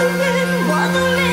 I'm not.